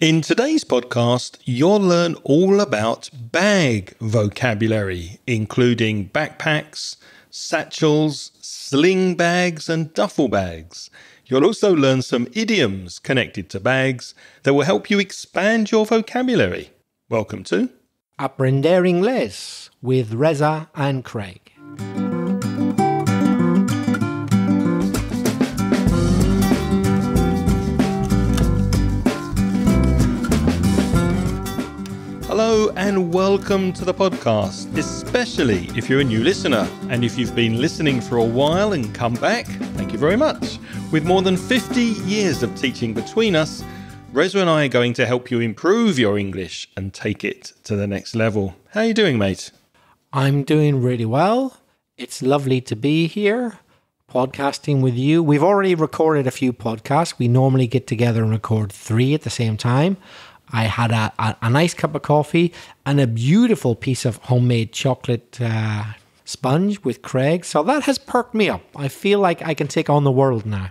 In today's podcast, you'll learn all about bag vocabulary, including backpacks, satchels, sling bags, and duffel bags. You'll also learn some idioms connected to bags that will help you expand your vocabulary. Welcome to Aprender Inglés with Reza and Craig. Hello and welcome to the podcast, especially if you're a new listener. And if you've been listening for a while and come back, thank you very much. With more than 50 years of teaching between us, Reza and I are going to help you improve your English and take it to the next level. How are you doing, mate? I'm doing really well. It's lovely to be here podcasting with you. We've already recorded a few podcasts. We normally get together and record three at the same time. I had a, a, a nice cup of coffee and a beautiful piece of homemade chocolate uh, sponge with Craig. So that has perked me up. I feel like I can take on the world now.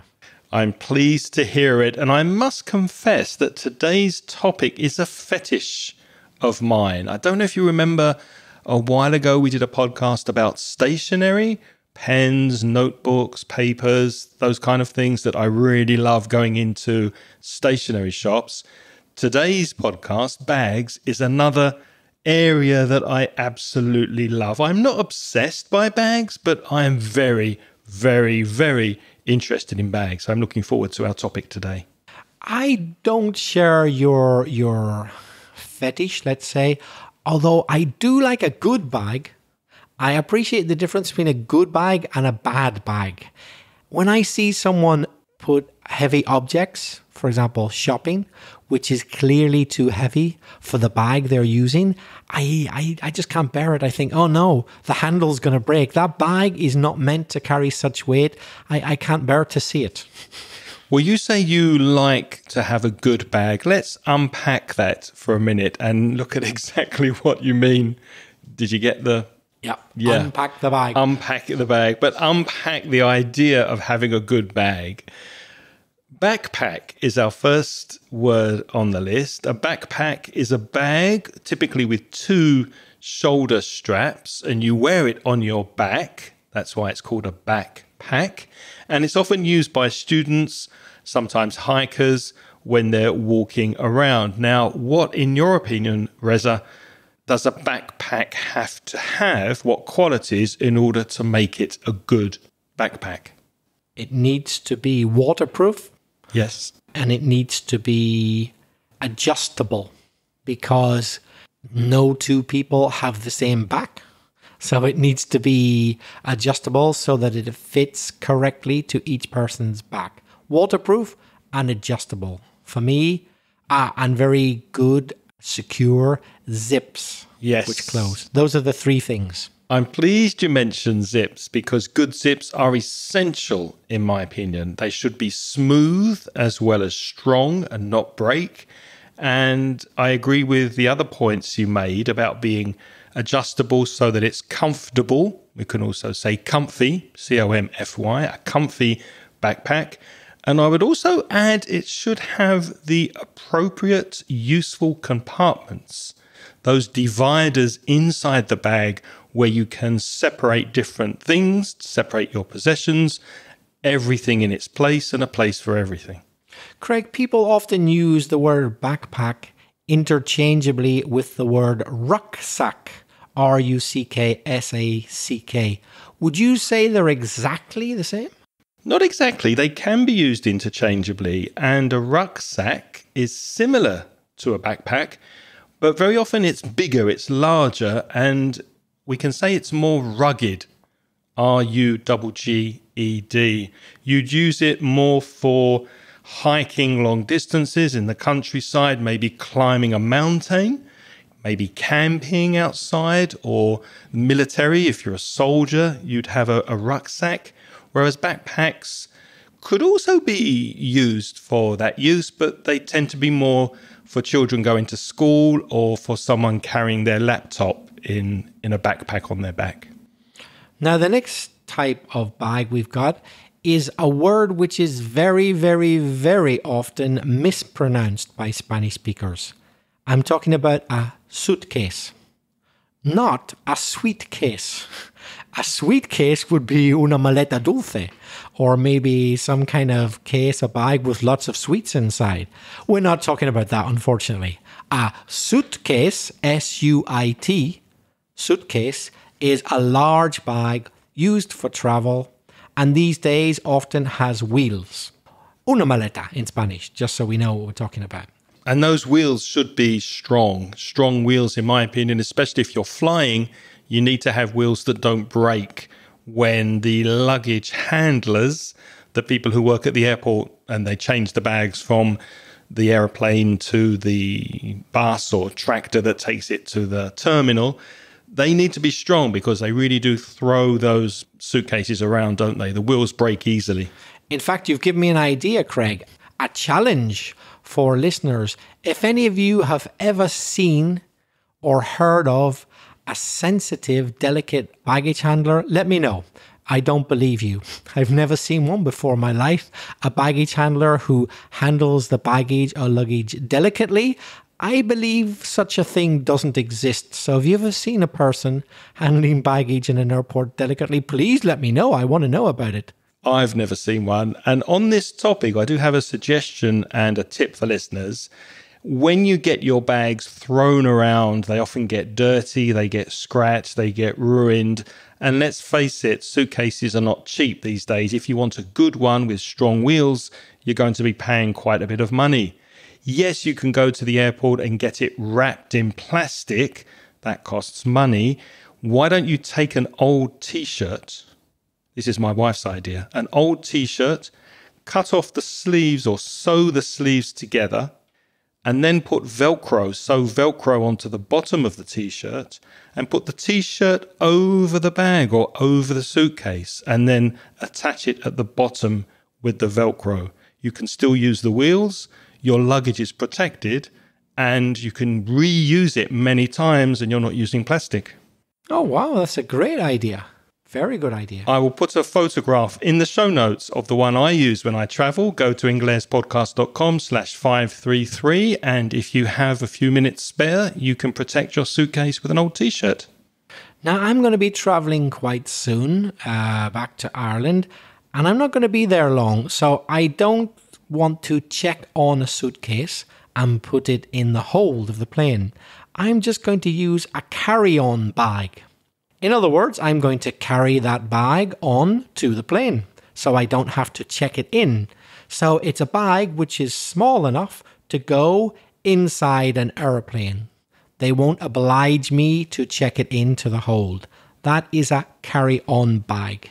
I'm pleased to hear it, and I must confess that today's topic is a fetish of mine. I don't know if you remember a while ago we did a podcast about stationery, pens, notebooks, papers, those kind of things that I really love going into stationery shops. Today's podcast, bags, is another area that I absolutely love. I'm not obsessed by bags, but I am very, very, very interested in bags. I'm looking forward to our topic today. I don't share your your fetish, let's say, although I do like a good bag. I appreciate the difference between a good bag and a bad bag. When I see someone put heavy objects, for example, shopping, which is clearly too heavy for the bag they're using, I, I, I just can't bear it. I think, oh no, the handle's going to break. That bag is not meant to carry such weight. I, I can't bear to see it. Well, you say you like to have a good bag. Let's unpack that for a minute and look at exactly what you mean. Did you get the Yeah. Yeah. Unpack the bag. unpack the bag, but unpack the idea of having a good bag. Backpack is our first word on the list. A backpack is a bag, typically with two shoulder straps, and you wear it on your back. That's why it's called a backpack. And it's often used by students, sometimes hikers, when they're walking around. Now, what, in your opinion, Reza, does a backpack have to have? What qualities in order to make it a good backpack? it needs to be waterproof Yes. and it needs to be adjustable because no two people have the same back. So it needs to be adjustable so that it fits correctly to each person's back. Waterproof and adjustable. For me, ah, and very good, secure zips. Yes. Which close. Those are the three things. I'm pleased you mentioned zips because good zips are essential, in my opinion. They should be smooth as well as strong and not break. And I agree with the other points you made about being adjustable so that it's comfortable. We can also say comfy, C O M F Y, a comfy backpack. And I would also add it should have the appropriate useful compartments those dividers inside the bag where you can separate different things, separate your possessions, everything in its place, and a place for everything. Craig, people often use the word backpack interchangeably with the word rucksack. R U C K S A C K. Would you say they're exactly the same? Not exactly, they can be used interchangeably, and a rucksack is similar to a backpack, but very often it's bigger, it's larger, and we can say it's more rugged. R U G E D. You'd use it more for hiking long distances in the countryside, maybe climbing a mountain, maybe camping outside, or military. If you're a soldier, you'd have a, a rucksack. Whereas backpacks could also be used for that use, but they tend to be more for children going to school or for someone carrying their laptop in, in a backpack on their back. Now, the next type of bag we've got is a word which is very, very, very often mispronounced by Spanish speakers. I'm talking about a suitcase, not a sweet case. A sweet case would be una maleta dulce, or maybe some kind of case, a bag with lots of sweets inside. We're not talking about that, unfortunately. A suitcase, S U I T, suitcase, is a large bag used for travel and these days often has wheels. Una maleta in Spanish, just so we know what we're talking about. And those wheels should be strong, strong wheels, in my opinion, especially if you're flying. You need to have wheels that don't break when the luggage handlers, the people who work at the airport, and they change the bags from the airplane to the bus or tractor that takes it to the terminal they need to be strong because they really do throw those suitcases around, don't they? The wheels break easily. In fact, you've given me an idea, Craig, a challenge for listeners. If any of you have ever seen or heard of a sensitive, delicate baggage handler, let me know. I don't believe you. I've never seen one before in my life. A baggage handler who handles the baggage or luggage delicately I believe such a thing doesn't exist. So, have you ever seen a person handling baggage in an airport delicately? Please let me know. I want to know about it. I've never seen one. And on this topic, I do have a suggestion and a tip for listeners. When you get your bags thrown around, they often get dirty, they get scratched, they get ruined. And let's face it, suitcases are not cheap these days. If you want a good one with strong wheels, you're going to be paying quite a bit of money. Yes, you can go to the airport and get it wrapped in plastic. That costs money. Why don't you take an old t shirt? This is my wife's idea. An old t shirt, cut off the sleeves or sew the sleeves together, and then put Velcro, sew Velcro onto the bottom of the t shirt, and put the t shirt over the bag or over the suitcase, and then attach it at the bottom with the Velcro. You can still use the wheels your luggage is protected and you can reuse it many times and you're not using plastic. Oh, wow, that's a great idea. Very good idea. I will put a photograph in the show notes of the one I use when I travel. Go to inglespodcast.com slash 533. And if you have a few minutes spare, you can protect your suitcase with an old t shirt. Now, I'm going to be traveling quite soon uh, back to Ireland, and I'm not going to be there long. So I don't want to check on a suitcase and put it in the hold of the plane. I'm just going to use a carry on bag. In other words, I'm going to carry that bag on to the plane so I don't have to check it in. So it's a bag which is small enough to go inside an aeroplane. They won't oblige me to check it into the hold. That is a carry on bag.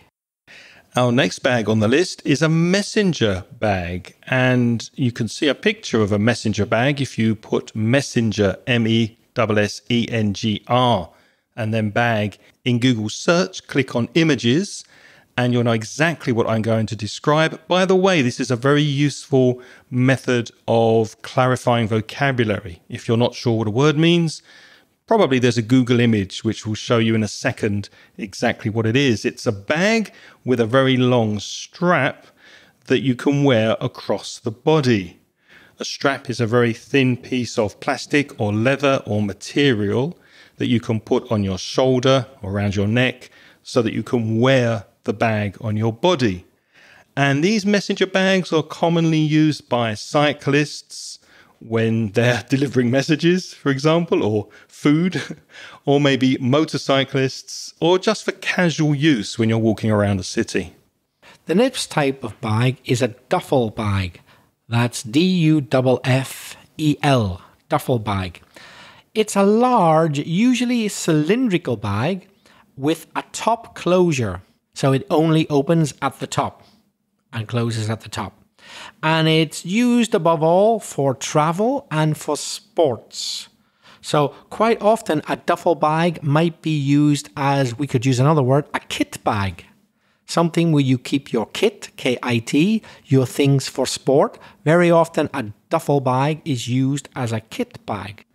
Our next bag on the list is a messenger bag. And you can see a picture of a messenger bag if you put messenger, M E S S E N G R, and then bag in Google search, click on images, and you'll know exactly what I'm going to describe. By the way, this is a very useful method of clarifying vocabulary. If you're not sure what a word means, Probably there's a Google image which will show you in a second exactly what it is. It's a bag with a very long strap that you can wear across the body. A strap is a very thin piece of plastic or leather or material that you can put on your shoulder or around your neck so that you can wear the bag on your body. And these messenger bags are commonly used by cyclists, when they're delivering messages, for example, or food, or maybe motorcyclists, or just for casual use when you're walking around a city. The next type of bag is a duffel bag. That's D U F F E L, duffel bag. It's a large, usually cylindrical bag with a top closure. So it only opens at the top and closes at the top and it's used above all for travel and for sports. So, quite often, a duffel bag might be used as we could use another word, a kit bag. Something where you keep your kit, K I T, your things for sport. Very often, a duffel bag is used as a kit bag.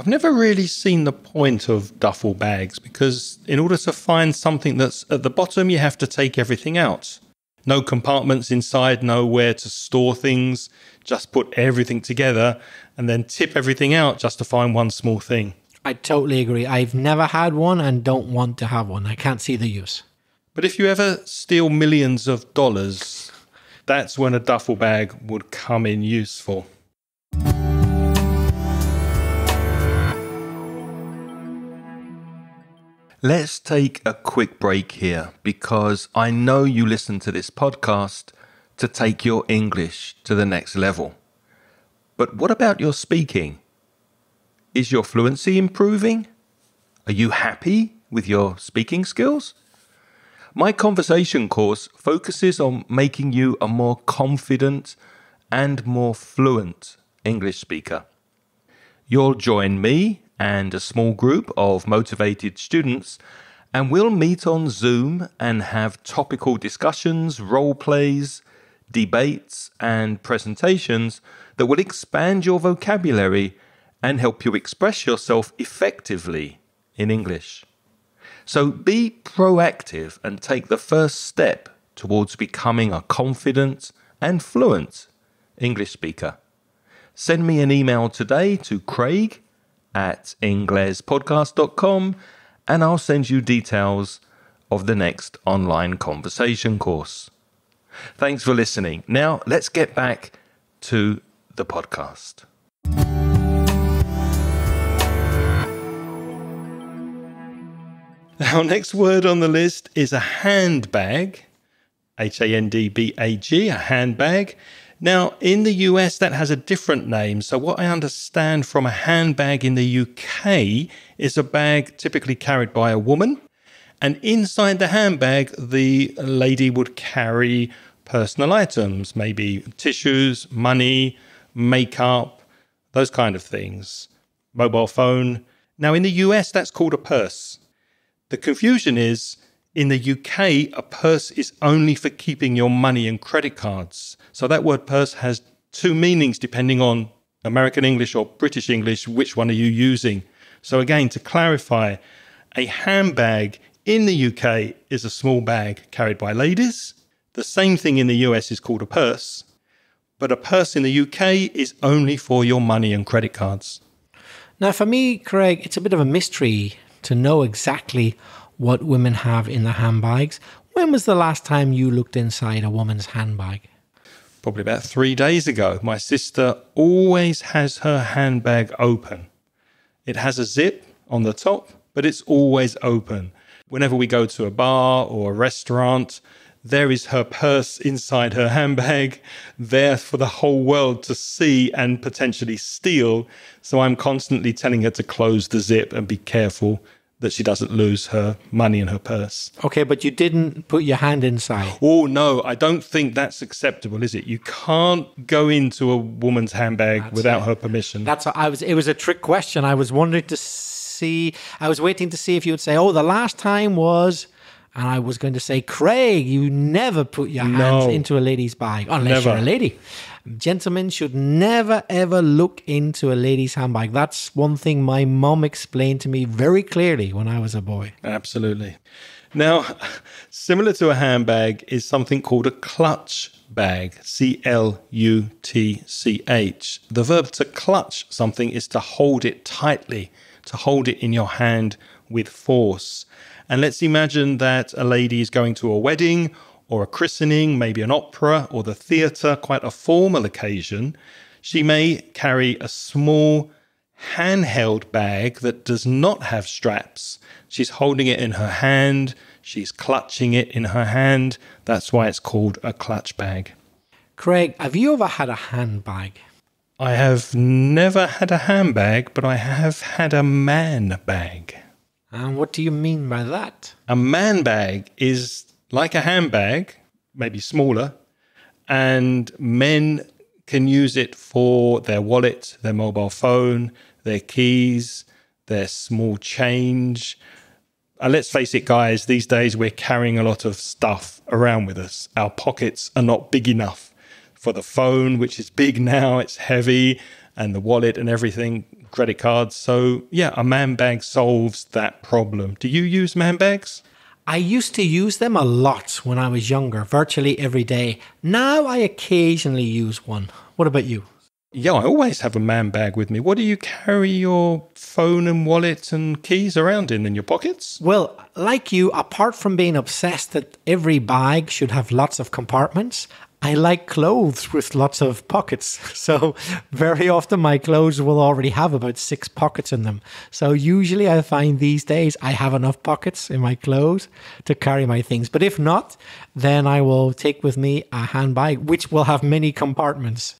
I've never really seen the point of duffel bags because, in order to find something that's at the bottom, you have to take everything out. No compartments inside, nowhere to store things. Just put everything together and then tip everything out just to find one small thing. I totally agree. I've never had one and don't want to have one. I can't see the use. But if you ever steal millions of dollars, that's when a duffel bag would come in useful. Let's take a quick break here because I know you listen to this podcast to take your English to the next level. But what about your speaking? Is your fluency improving? Are you happy with your speaking skills? My conversation course focuses on making you a more confident and more fluent English speaker. You'll join me and a small group of motivated students, and we'll meet on Zoom and have topical discussions, role plays, debates, and presentations that will expand your vocabulary and help you express yourself effectively in English. So be proactive and take the first step towards becoming a confident and fluent English speaker. Send me an email today to craig at inglespodcast.com and I'll send you details of the next online conversation course. Thanks for listening. Now, let's get back to the podcast. Our next word on the list is a handbag. H A N D B A G, a handbag. Now, in the US, that has a different name. So, what I understand from a handbag in the UK is a bag typically carried by a woman. And inside the handbag, the lady would carry personal items, maybe tissues, money, makeup, those kind of things, mobile phone. Now, in the US, that's called a purse. The confusion is in the UK, a purse is only for keeping your money and credit cards. So that word purse has two meanings depending on American English or British English, which one are you using? So again, to clarify, a handbag in the UK is a small bag carried by ladies. The same thing in the US is called a purse, but a purse in the UK is only for your money and credit cards. Now, for me, Craig, it's a bit of a mystery to know exactly what women have in the handbags. When was the last time you looked inside a woman's handbag? Probably about three days ago. My sister always has her handbag open. It has a zip on the top, but it's always open. Whenever we go to a bar or a restaurant, there is her purse inside her handbag, there for the whole world to see and potentially steal. So I'm constantly telling her to close the zip and be careful that she doesn't lose her money in her purse. Okay, but you didn't put your hand inside. Oh no, I don't think that's acceptable, is it? You can't go into a woman's handbag that's without her permission. That's what I was. It was a trick question. I was wondering to see. I was waiting to see if you would say, "Oh, the last time was." And I was going to say, Craig, you never put your hands no, into a lady's bag unless never. you're a lady. Gentlemen should never ever look into a lady's handbag. That's one thing my mom explained to me very clearly when I was a boy. Absolutely. Now, similar to a handbag is something called a clutch bag, C L U T C H. The verb to clutch something is to hold it tightly, to hold it in your hand with force. And let's imagine that a lady is going to a wedding or a christening, maybe an opera or the theatre, quite a formal occasion, she may carry a small handheld bag that does not have straps. She's holding it in her hand, she's clutching it in her hand. That's why it's called a clutch bag. Craig, have you ever had a handbag? I have never had a handbag, but I have had a man bag. And what do you mean by that? A man bag is like a handbag, maybe smaller, and men can use it for their wallet, their mobile phone, their keys, their small change. And let's face it, guys, these days we're carrying a lot of stuff around with us. Our pockets are not big enough for the phone, which is big now, it's heavy, and the wallet and everything, credit cards. So, yeah, a man bag solves that problem. Do you use man bags? I used to use them a lot when I was younger, virtually every day. Now I occasionally use one. What about you? Yeah, I always have a man bag with me. What do you carry your phone and wallet and keys around in? In your pockets? Well, like you, apart from being obsessed that every bag should have lots of compartments, I like clothes with lots of pockets. So very often my clothes will already have about six pockets in them. So usually I find these days I have enough pockets in my clothes to carry my things. But if not, then I will take with me a handbag, which will have many compartments.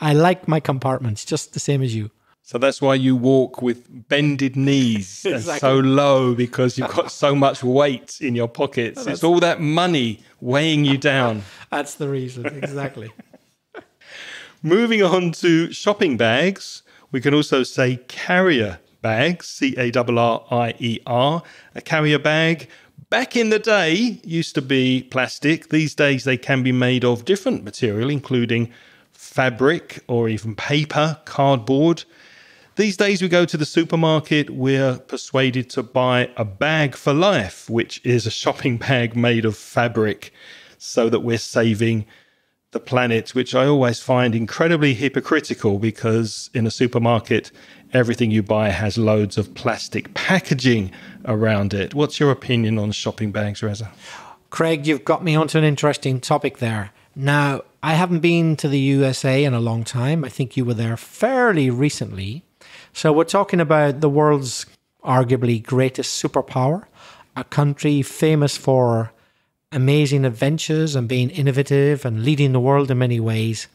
I like my compartments just the same as you. So that's why you walk with bended knees and so low because you've got so much weight in your pockets. It's all that money weighing you down. That's the reason, exactly. Moving on to shopping bags, we can also say carrier bags, C A R R I E R. A carrier bag back in the day used to be plastic. These days they can be made of different material, including fabric or even paper, cardboard. These days, we go to the supermarket, we're persuaded to buy a bag for life, which is a shopping bag made of fabric, so that we're saving the planet, which I always find incredibly hypocritical because in a supermarket, everything you buy has loads of plastic packaging around it. What's your opinion on shopping bags, Reza? Craig, you've got me onto an interesting topic there. Now, I haven't been to the USA in a long time. I think you were there fairly recently. So, we're talking about the world's arguably greatest superpower, a country famous for amazing adventures and being innovative and leading the world in many ways.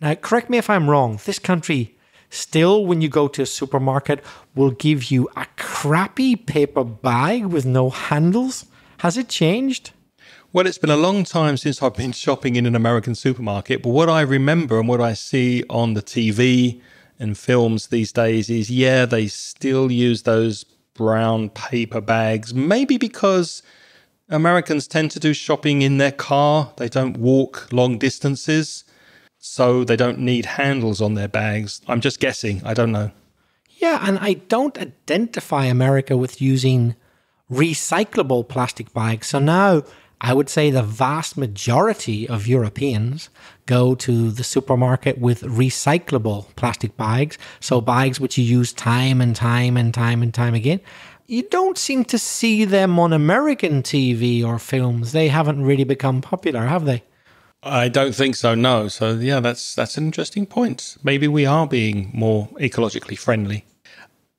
Now, correct me if I'm wrong, this country still, when you go to a supermarket, will give you a crappy paper bag with no handles. Has it changed? Well, it's been a long time since I've been shopping in an American supermarket, but what I remember and what I see on the TV and films these days is yeah, they still use those brown paper bags, maybe because Americans tend to do shopping in their car, they don't walk long distances, so they don't need handles on their bags. I'm just guessing, I don't know. Yeah, and I don't identify America with using recyclable plastic bags. So now I would say the vast majority of Europeans go to the supermarket with recyclable plastic bags. So bags which you use time and time and time and time again. You don't seem to see them on American TV or films. They haven't really become popular, have they? I don't think so. No. So yeah, that's that's an interesting point. Maybe we are being more ecologically friendly.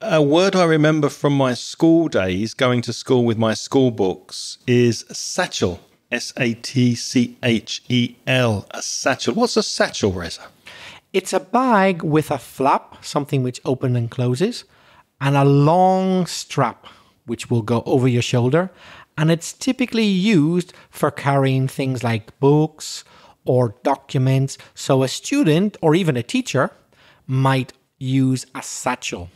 A word I remember from my school days, going to school with my school books, is satchel. S A T C H E L. A satchel. What's a satchel, Reza? It's a bag with a flap, something which opens and closes, and a long strap which will go over your shoulder. And it's typically used for carrying things like books or documents. So a student or even a teacher might use a satchel.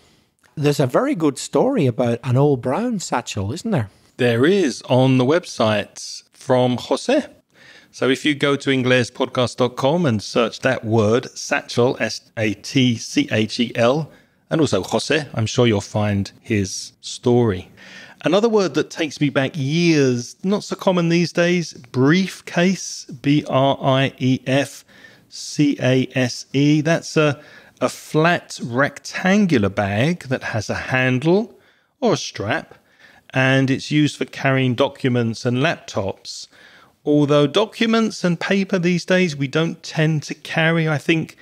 There's a very good story about an old brown satchel, isn't there? There is on the website from Jose. So if you go to inglespodcast.com and search that word, satchel, S A T C H E L, and also Jose, I'm sure you'll find his story. Another word that takes me back years, not so common these days, briefcase, B R I E F C A S E. That's a, a flat rectangular bag that has a handle or a strap, and it's used for carrying documents and laptops. Although documents and paper these days we don't tend to carry, I think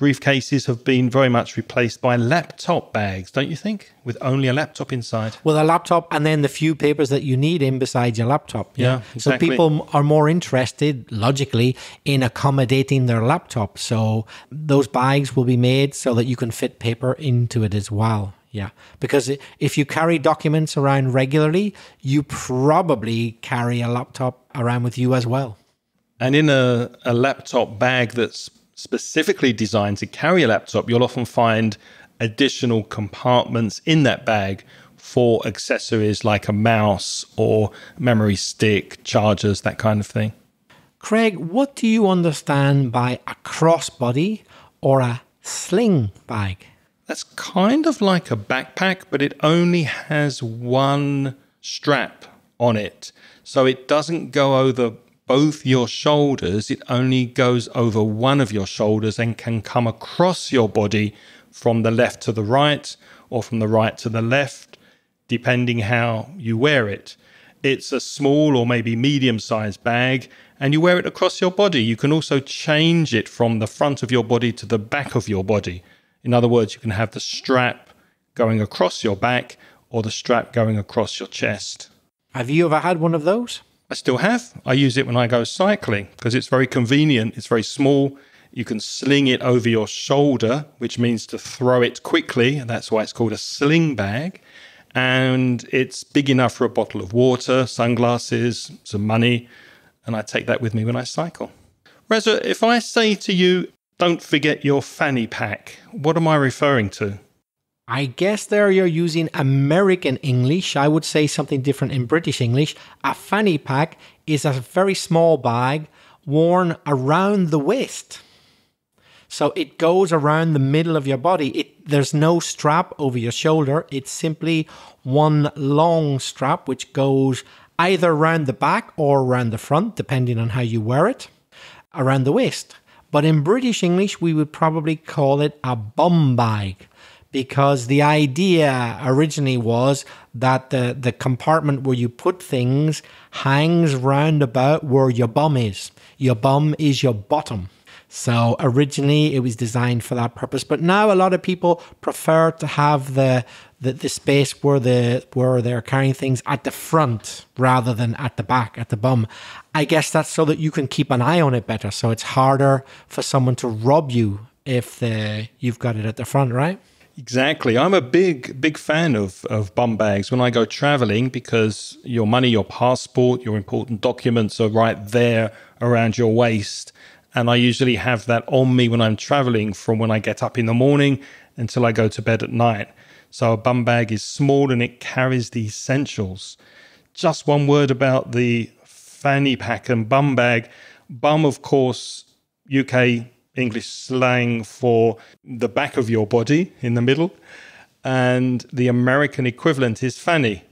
briefcases have been very much replaced by laptop bags, don't you think? With only a laptop inside. with a laptop and then the few papers that you need in beside your laptop. Yeah, So exactly. people are more interested, logically, in accommodating their laptop. So those bags will be made so that you can fit paper into it as well. Yeah. Because if you carry documents around regularly, you probably carry a laptop around with you as well. And in a, a laptop bag that's specifically designed to carry a laptop, you'll often find additional compartments in that bag for accessories like a mouse or memory stick, chargers, that kind of thing. Craig, what do you understand by a crossbody or a sling bag? That's kind of like a backpack, but it only has one strap on it. So it doesn't go over both your shoulders, it only goes over one of your shoulders and can come across your body from the left to the right or from the right to the left, depending how you wear it. It's a small or maybe medium sized bag, and you wear it across your body. You can also change it from the front of your body to the back of your body. In other words, you can have the strap going across your back or the strap going across your chest. Have you ever had one of those? I still have. I use it when I go cycling because it's very convenient. It's very small. You can sling it over your shoulder, which means to throw it quickly. And that's why it's called a sling bag and it's big enough for a bottle of water, sunglasses, some money, and I take that with me when I cycle. Reza, if I say to you, don't forget your fanny pack, what am I referring to? I guess there you're using American English. I would say something different in British English. A fanny pack is a very small bag worn around the waist. So it goes around the middle of your body. It, there's no strap over your shoulder. It's simply one long strap which goes either around the back or around the front, depending on how you wear it, around the waist. But in British English, we would probably call it a bum bag because the idea originally was that the, the compartment where you put things hangs round about where your bum is. Your bum is your bottom. So originally it was designed for that purpose, but now a lot of people prefer to have the the, the space where the where they're carrying things at the front rather than at the back at the bum. I guess that's so that you can keep an eye on it better. So it's harder for someone to rob you if the you've got it at the front, right? Exactly. I'm a big, big fan of, of bum bags when I go traveling because your money, your passport, your important documents are right there around your waist. And I usually have that on me when I'm traveling from when I get up in the morning until I go to bed at night. So a bum bag is small and it carries the essentials. Just one word about the fanny pack and bum bag. Bum, of course, UK English slang for the back of your body in the middle. And the American equivalent is fanny.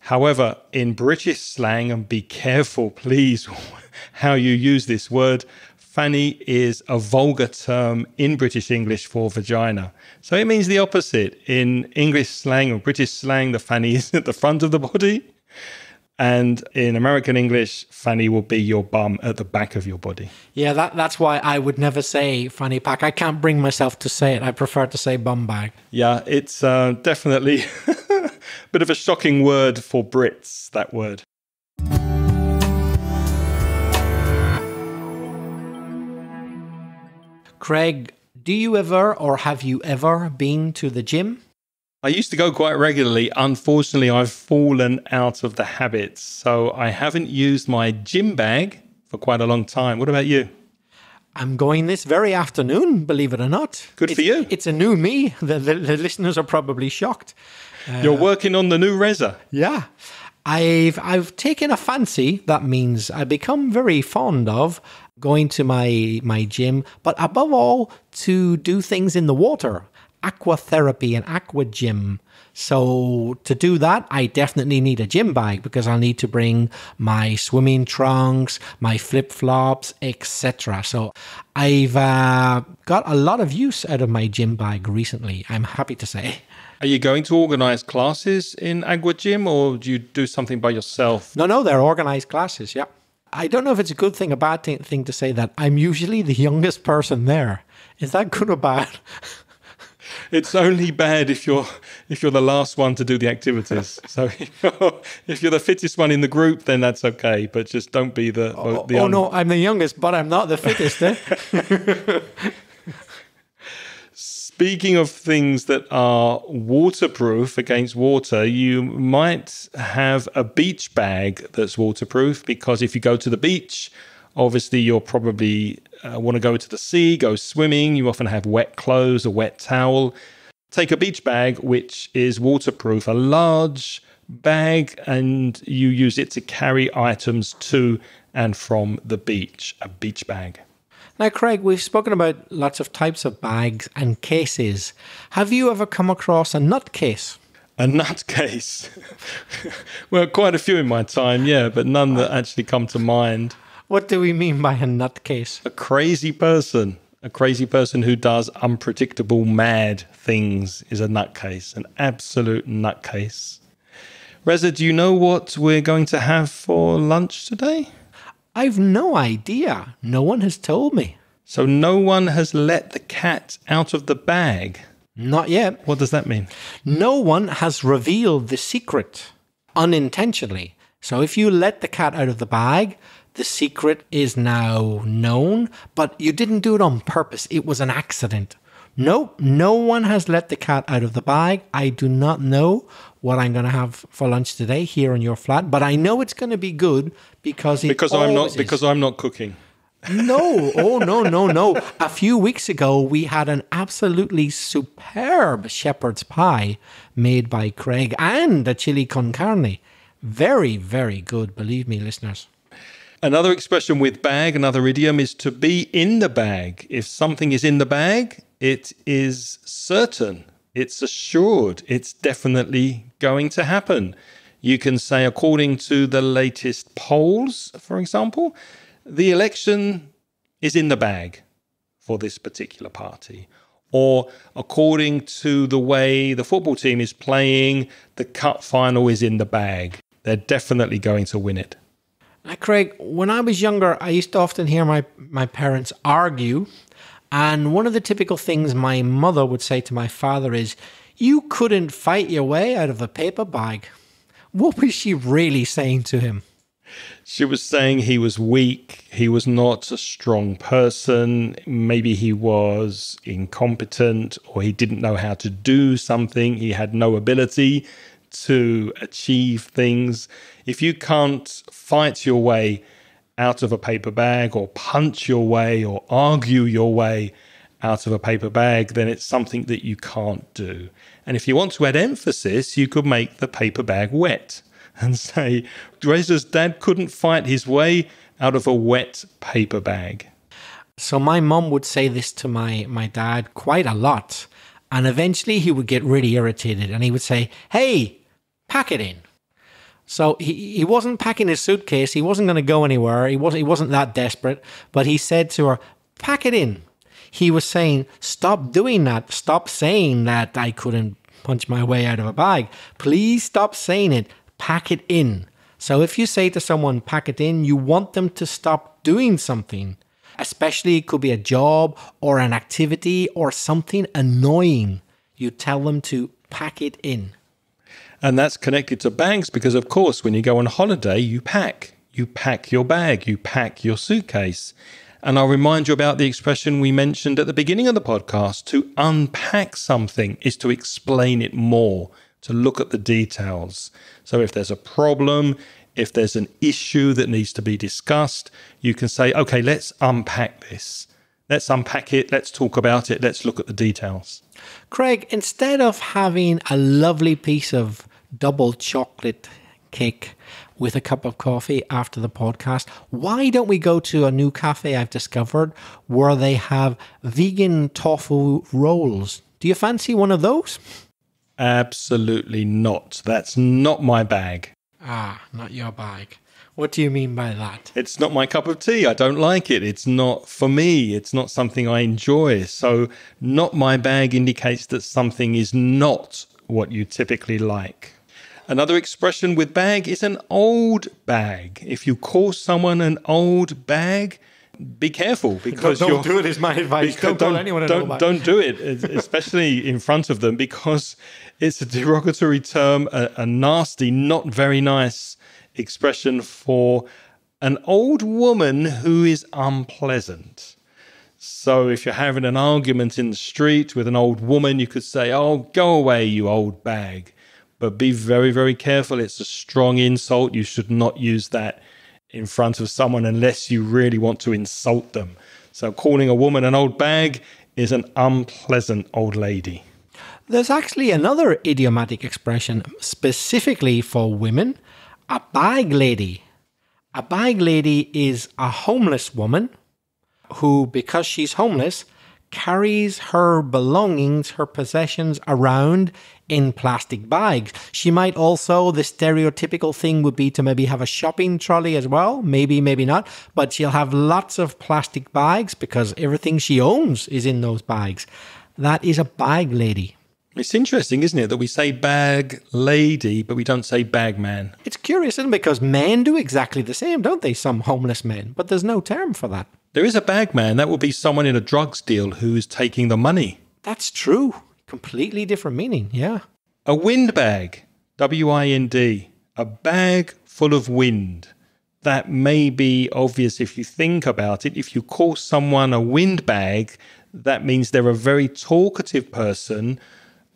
However, in British slang, and be careful, please, how you use this word, fanny is a vulgar term in British English for vagina. So it means the opposite. In English slang or British slang, the fanny is at the front of the body. And in American English, fanny will be your bum at the back of your body. Yeah, that, that's why I would never say fanny pack. I can't bring myself to say it. I prefer to say bum bag. Yeah, it's uh, definitely a bit of a shocking word for Brits, that word. Craig, do you ever or have you ever been to the gym? I used to go quite regularly. Unfortunately, I've fallen out of the habit. So I haven't used my gym bag for quite a long time. What about you? I'm going this very afternoon, believe it or not. Good it's, for you. It's a new me. The, the, the listeners are probably shocked. Uh, You're working on the new Reza. Yeah. I've I've taken a fancy. That means I become very fond of going to my my gym, but above all to do things in the water, aqua therapy and aqua gym. So to do that, I definitely need a gym bag because I'll need to bring my swimming trunks, my flip flops, etc. So I've uh, got a lot of use out of my gym bag recently. I'm happy to say. Are you going to organize classes in Aqua Gym or do you do something by yourself? No, no, they're organized classes. Yeah. I don't know if it's a good thing or bad thing to say that I'm usually the youngest person there. Is that good or bad? it's only bad if you're if you're the last one to do the activities. So if you're, if you're the fittest one in the group, then that's okay. But just don't be the. Oh, the oh no, I'm the youngest, but I'm not the fittest. Eh? Speaking of things that are waterproof against water, you might have a beach bag that's waterproof because if you go to the beach, obviously you'll probably uh, want to go to the sea, go swimming. You often have wet clothes, a wet towel. Take a beach bag which is waterproof, a large bag, and you use it to carry items to and from the beach, a beach bag. Now, Craig, we've spoken about lots of types of bags and cases. Have you ever come across a nut case? A nutcase. well, quite a few in my time, yeah, but none that actually come to mind. What do we mean by a nutcase? A crazy person. A crazy person who does unpredictable, mad things is a nutcase, an absolute nutcase. Reza, do you know what we're going to have for lunch today? I've no idea. No one has told me. So, no one has let the cat out of the bag. Not yet. What does that mean? No one has revealed the secret unintentionally. So, if you let the cat out of the bag, the secret is now known, but you didn't do it on purpose. It was an accident. No, no one has let the cat out of the bag. I do not know what I'm going to have for lunch today here in your flat, but I know it's going to be good because it Because I'm not always is. because I'm not cooking. No, oh no, no, no. A few weeks ago, we had an absolutely superb shepherd's pie made by Craig and a chili con carne. Very, very good, believe me, listeners. Another expression with bag, another idiom is to be in the bag. If something is in the bag, it is certain, it's assured, it's definitely going to happen. You can say, according to the latest polls, for example, the election is in the bag for this particular party. Or according to the way the football team is playing, the cup final is in the bag. They're definitely going to win it. Now, Craig, when I was younger, I used to often hear my, my parents argue. And one of the typical things my mother would say to my father is, You couldn't fight your way out of a paper bag. What was she really saying to him? She was saying he was weak, he was not a strong person, maybe he was incompetent or he didn't know how to do something, he had no ability to achieve things. If you can't fight your way out of a paper bag or punch your way or argue your way out of a paper bag, then it's something that you can't do. And if you want to add emphasis, you could make the paper bag wet and say, Reza's dad couldn't fight his way out of a wet paper bag. So my mom would say this to my, my dad quite a lot. And eventually he would get really irritated and he would say, Hey, pack it in. So he, he wasn't packing his suitcase. He wasn't going to go anywhere. He wasn't, he wasn't that desperate. But he said to her, Pack it in. He was saying, Stop doing that. Stop saying that I couldn't punch my way out of a bag. Please stop saying it. Pack it in. So if you say to someone, pack it in, you want them to stop doing something. Especially it could be a job or an activity or something annoying. You tell them to pack it in. And that's connected to bags because, of course, when you go on holiday, you pack. You pack your bag, you pack your suitcase. And I'll remind you about the expression we mentioned at the beginning of the podcast to unpack something is to explain it more, to look at the details. So if there's a problem, if there's an issue that needs to be discussed, you can say, okay, let's unpack this. Let's unpack it. Let's talk about it. Let's look at the details. Craig, instead of having a lovely piece of double chocolate cake with a cup of coffee after the podcast, why don't we go to a new cafe I've discovered where they have vegan tofu rolls? Do you fancy one of those? Absolutely not. That's not my bag. Ah, not your bag. What do you mean by that? It's not my cup of tea. I don't like it. It's not for me. It's not something I enjoy. So, not my bag indicates that something is not what you typically like. Another expression with bag is an old bag. If you call someone an old bag, be careful because don't you're, do it is my advice. because Don't call anyone an don't, old bag. don't do it, especially in front of them, because it's a derogatory term, a, a nasty, not very nice expression for an old woman who is unpleasant. So if you're having an argument in the street with an old woman, you could say, "Oh, go away, you old bag." But be very, very careful. It's a strong insult. You should not use that in front of someone unless you really want to insult them. So calling a woman an old bag is an unpleasant old lady. There's actually another idiomatic expression specifically for women a bag lady. A bag lady is a homeless woman who, because she's homeless, carries her belongings, her possessions around in plastic bags. She might also, the stereotypical thing would be to maybe have a shopping trolley as well. Maybe, maybe not. But she'll have lots of plastic bags because everything she owns is in those bags. That is a bag lady. It's interesting, isn't it, that we say bag lady, but we don't say bag man. It's curious, isn't it? Because men do exactly the same, don't they? Some homeless men, but there's no term for that. There is a bag man. That would be someone in a drugs deal who is taking the money. That's true. Completely different meaning, yeah. A windbag, W I N D, a bag full of wind. That may be obvious if you think about it. If you call someone a windbag, that means they're a very talkative person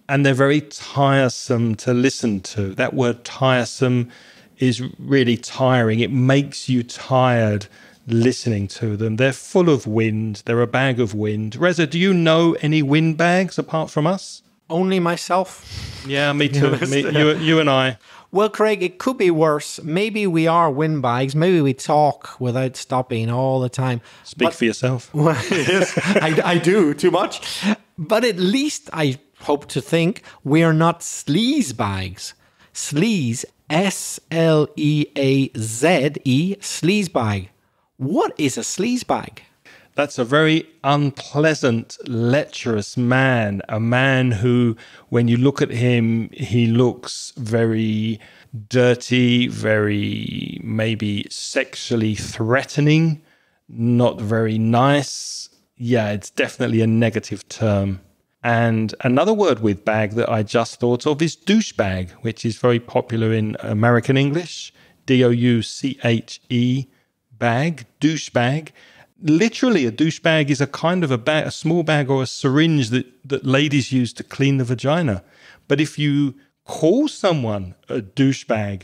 and they're very tiresome to listen to. That word tiresome is really tiring. It makes you tired listening to them. They're full of wind. They're a bag of wind. Reza, do you know any windbags apart from us? Only myself. Yeah, me too. me, you, you and I. Well, Craig, it could be worse. Maybe we are windbags. Maybe we talk without stopping all the time. Speak but, for yourself. Well, yes, I, I do too much. But at least I hope to think we're not sleaze bags. Sleaze, S L E A Z E, sleaze bag. What is a sleaze bag? That's a very unpleasant, lecherous man. A man who, when you look at him, he looks very dirty, very maybe sexually threatening, not very nice. Yeah, it's definitely a negative term. And another word with bag that I just thought of is douchebag, which is very popular in American English. D O U C H E bag, douchebag. Literally, a douchebag is a kind of a bag, a small bag or a syringe that, that ladies use to clean the vagina. But if you call someone a douchebag,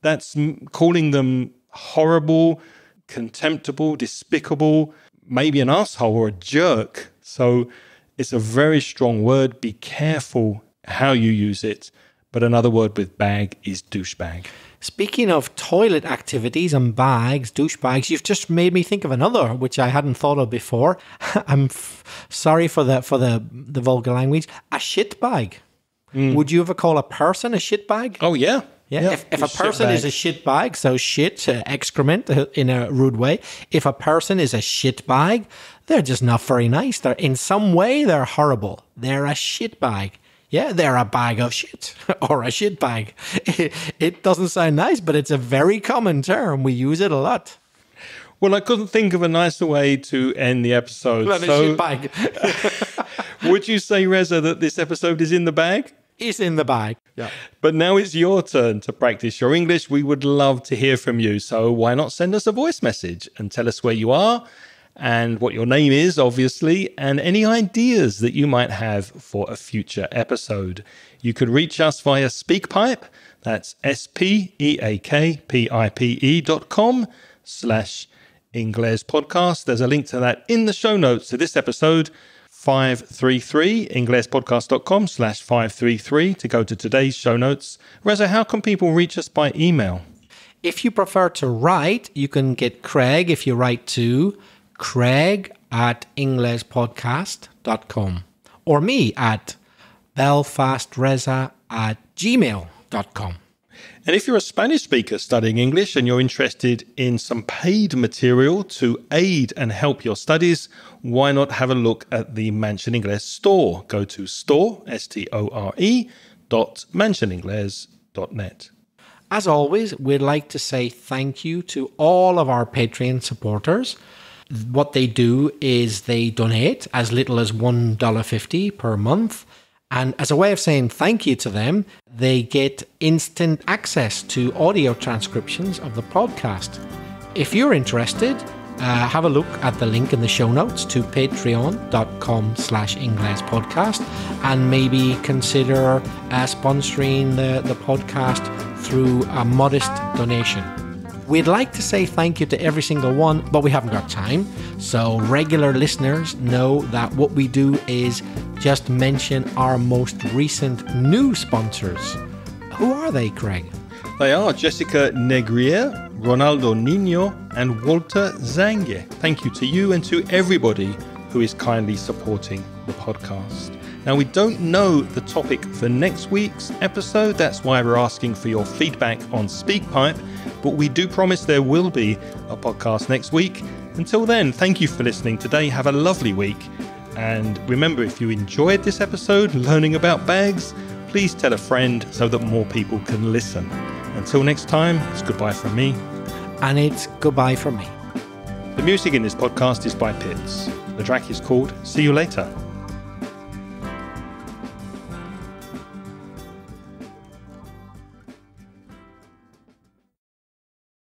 that's calling them horrible, contemptible, despicable, maybe an asshole or a jerk. So it's a very strong word. Be careful how you use it. But another word with bag is douchebag. Speaking of toilet activities and bags, douchebags, you've just made me think of another which I hadn't thought of before. I'm f- sorry for the for the the vulgar language. A shit bag. Mm. Would you ever call a person a shit bag? Oh yeah. Yeah, yeah, if, if a person is a shit bag, so shit, uh, excrement uh, in a rude way, if a person is a shit bag, they're just not very nice. They're in some way they're horrible. They're a shit bag. Yeah, they're a bag of shit or a shit bag. It, doesn't sound nice, but it's a very common term. We use it a lot. Well, I couldn't think of a nicer way to end the episode. Than so, a shit bag. would you say, Reza, that this episode is in the bag? It's in the bag. Yeah. But now it's your turn to practice your English. We would love to hear from you. So why not send us a voice message and tell us where you are and what your name is, obviously, and any ideas that you might have for a future episode. You could reach us via SpeakPipe. That's S P E A K P I P E dot com slash Ingles podcast. There's a link to that in the show notes to this episode. 533 inglespodcast.com slash 533 to go to today's show notes. Reza, how can people reach us by email? If you prefer to write, you can get Craig if you write to craig at inglespodcast.com or me at belfastreza at gmail.com. And if you're a Spanish speaker studying English and you're interested in some paid material to aid and help your studies, why not have a look at the Mansion Ingles store? Go to store, S-T-O-R-E, dot mansioningles.net. As always, we'd like to say thank you to all of our Patreon supporters what they do is they donate as little as $1.50 per month. And as a way of saying thank you to them, they get instant access to audio transcriptions of the podcast. If you're interested, uh, have a look at the link in the show notes to patreon.com slash podcast and maybe consider uh, sponsoring the, the podcast through a modest donation. We'd like to say thank you to every single one, but we haven't got time. So, regular listeners know that what we do is just mention our most recent new sponsors. Who are they, Craig? They are Jessica Negrier, Ronaldo Nino, and Walter Zange. Thank you to you and to everybody who is kindly supporting the podcast. Now, we don't know the topic for next week's episode. That's why we're asking for your feedback on SpeakPipe. But we do promise there will be a podcast next week. Until then, thank you for listening today. Have a lovely week. And remember, if you enjoyed this episode, learning about bags, please tell a friend so that more people can listen. Until next time, it's goodbye from me. And it's goodbye from me. The music in this podcast is by Pitts. The track is called See You Later.